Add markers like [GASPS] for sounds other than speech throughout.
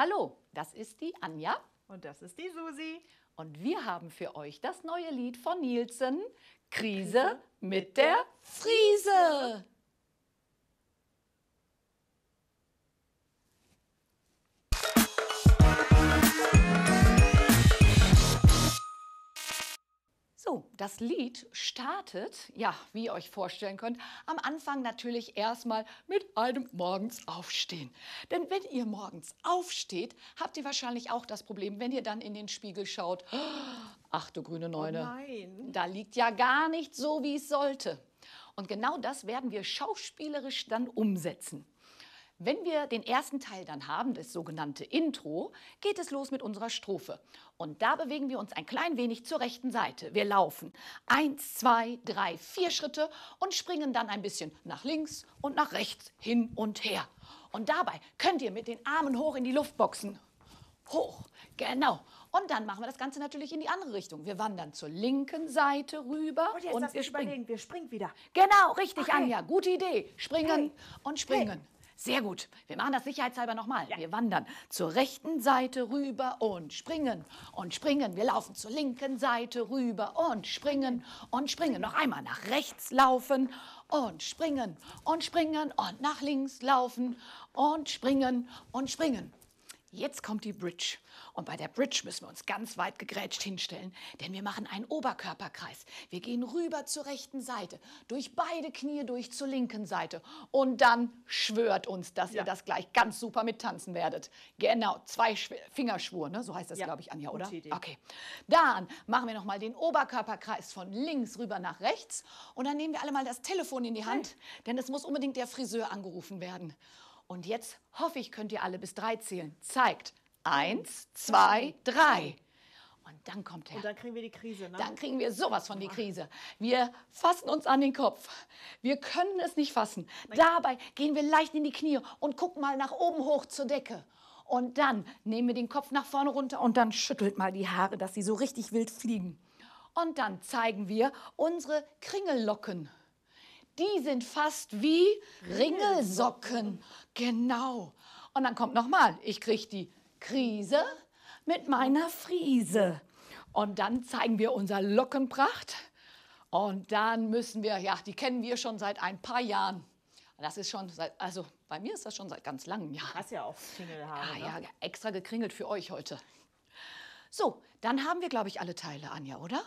Hallo, das ist die Anja Und das ist die Susi. und wir haben für euch das neue Lied von Nielsen, Krise mit der Friese. So, das Lied startet, ja, wie ihr euch vorstellen könnt, am Anfang natürlich erstmal mit einem Morgens aufstehen. Denn wenn ihr morgens aufsteht, habt ihr wahrscheinlich auch das Problem, wenn ihr dann in den Spiegel schaut, [GASPS] ach du grüne Neune, nein. da liegt ja gar nicht so, wie es sollte. Und genau das werden wir schauspielerisch dann umsetzen. Wenn wir den ersten Teil dann haben, das sogenannte Intro, geht es los mit unserer Strophe. Und da bewegen wir uns ein klein wenig zur rechten Seite. Wir laufen eins, zwei, drei, vier Schritte und springen dann ein bisschen nach links und nach rechts hin und her. Und dabei könnt ihr mit den Armen hoch in die Luft boxen. Hoch, genau. Und dann machen wir das Ganze natürlich in die andere Richtung. Wir wandern zur linken Seite rüber Und jetzt und wir springen. überlegen, wir springen wieder. Genau, richtig, Okay. Anja. Gute Idee. Springen Hey. und springen. Sehr gut. Wir machen das sicherheitshalber nochmal. Wir wandern zur rechten Seite rüber und springen und springen. Wir laufen zur linken Seite rüber und springen und springen. Noch einmal nach rechts laufen und springen und springen und nach links laufen und springen und springen. Jetzt kommt die Bridge. Und bei der Bridge müssen wir uns ganz weit gegrätscht hinstellen, denn wir machen einen Oberkörperkreis. Wir gehen rüber zur rechten Seite, durch beide Knie durch zur linken Seite. Und dann schwört uns, dass ihr Ja. das gleich ganz super mittanzen werdet. Genau, zwei Schw Fingerschwur, ne? so heißt das, Ja, glaube ich, Anja, oder? Okay. Dann machen wir nochmal den Oberkörperkreis von links rüber nach rechts. Und dann nehmen wir alle mal das Telefon in die Hand, denn es muss unbedingt der Friseur angerufen werden. Und jetzt hoffe ich, könnt ihr alle bis drei zählen. Zeigt. Eins, zwei, drei. Und dann kommt er. Und dann kriegen wir die Krise, ne? Dann kriegen wir sowas von die Krise. Wir fassen uns an den Kopf. Wir können es nicht fassen. Dabei gehen wir leicht in die Knie und gucken mal nach oben hoch zur Decke. Und dann nehmen wir den Kopf nach vorne runter und dann schüttelt mal die Haare, dass sie so richtig wild fliegen. Und dann zeigen wir unsere Kringellocken. Die sind fast wie Ringelsocken. Genau. Und dann kommt nochmal, ich krieg die Krise mit meiner Friese. Und dann zeigen wir unser Lockenpracht. Und dann müssen wir, ja, die kennen wir schon seit ein paar Jahren. Das ist schon seit, also bei mir ist das schon seit ganz langem Jahren. Hast ja auch Kringelhaare. Ah ne? ja, extra gekringelt für euch heute. So, dann haben wir, glaube ich, alle Teile, Anja, oder?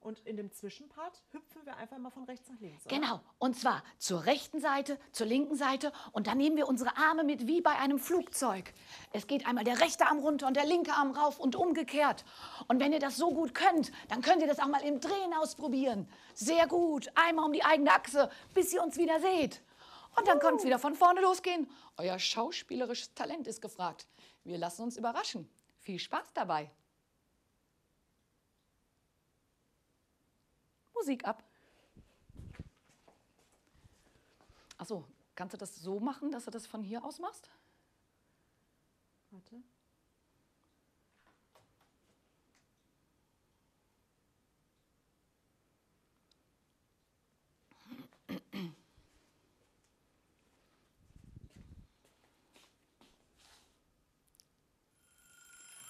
Und in dem Zwischenpart hüpfen wir einfach mal von rechts nach links. oder? Genau. Und zwar zur rechten Seite, zur linken Seite und dann nehmen wir unsere Arme mit wie bei einem Flugzeug. Es geht einmal der rechte Arm runter und der linke Arm rauf und umgekehrt. Und wenn ihr das so gut könnt, dann könnt ihr das auch mal im Drehen ausprobieren. Sehr gut. Einmal um die eigene Achse, bis ihr uns wieder seht. Und dann kann es wieder von vorne losgehen. Euer schauspielerisches Talent ist gefragt. Wir lassen uns überraschen. Viel Spaß dabei. Musik ab. Achso, kannst du das so machen, dass du das von hier aus machst? Warte.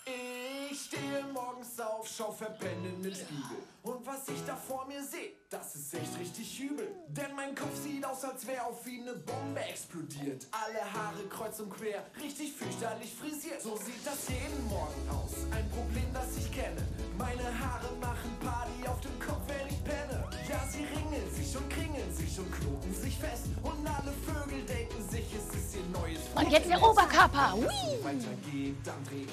Ich stehe morgens auf, schau verblendend im Spiegel. Was ich da vor mir sehe, das ist echt richtig übel. Denn mein Kopf sieht aus, als wäre auf ihm eine Bombe explodiert. Alle Haare kreuz und quer, richtig fürchterlich frisiert. So sieht das jeden Morgen aus. Ein Problem, das ich kenne. Meine Haare machen Party auf dem Kopf, wenn ich penne. Ja, sie ringeln sich und kringeln sich und knoten sich fest. Und alle Vögel denken sich, es ist ihr neues Und jetzt der. Oberkörper. Hui. es so weitergeht, dann dreh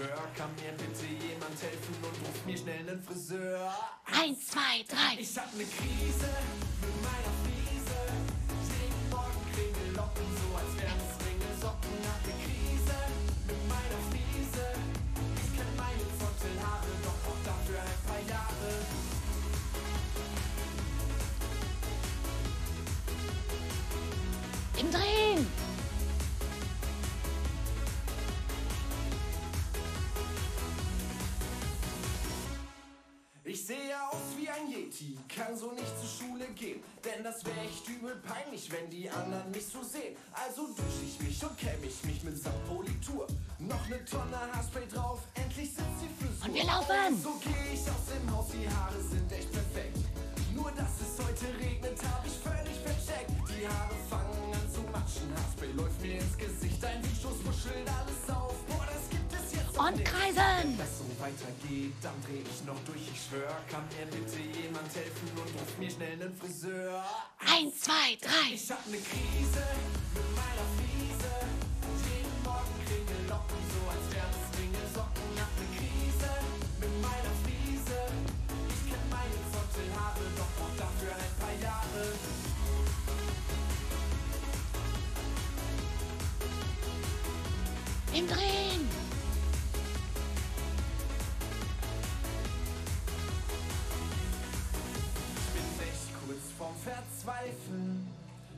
schwör. Kann mir bitte jemand helfen und ruft mir schnell einen Friseur. Eins, zwei, drei. Ich hab ne Krise Sehe aus wie ein Yeti kann so nicht zur Schule gehen, denn das wäre echt übel peinlich, wenn die anderen mich so sehen. Also dusche ich mich und kämme ich mich mit Sapolitur. Noch ne Tonne Haarspray drauf, endlich sitzt die Frisur. Und wir laufen. So gehe ich aus dem Haus, die Haare sind echt perfekt. Nur dass es heute regnet, hab ich völlig vercheckt. Die Haare fangen an zu matschen, Haarspray läuft mir ins Gesicht. Ein Windstoß wuschelt alles auf, boah, das gibt es jetzt Und kreisen. Weitergeht, dann dreh ich noch durch, ich schwör. Kann mir bitte jemand helfen und ruft mir schnell nen Friseur. Eins, zwei, drei. Ich hab ne Krise mit meiner Fliese. Jeden Morgen Kringellocken, so als wären es Ringelsocken. Hab ne Krise mit meiner Fliese. Ich kenn meine Zottelhaare, doch brauch dafür ein paar Jahre. Im Drehen. Verzweifeln.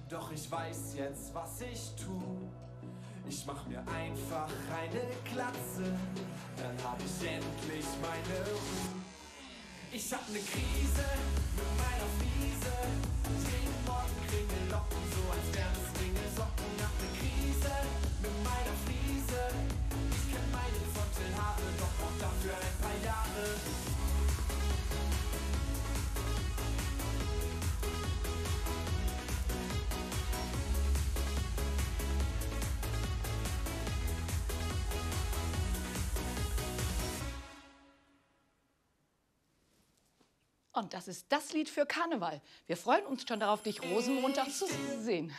Doch ich weiß jetzt, was ich tu. Ich mach mir einfach eine Glatze, dann hab ich endlich meine Ruhe. Ich hab ne Krise Und das ist das Lied für Karneval. Wir freuen uns schon darauf, dich Rosenmontag zu sehen.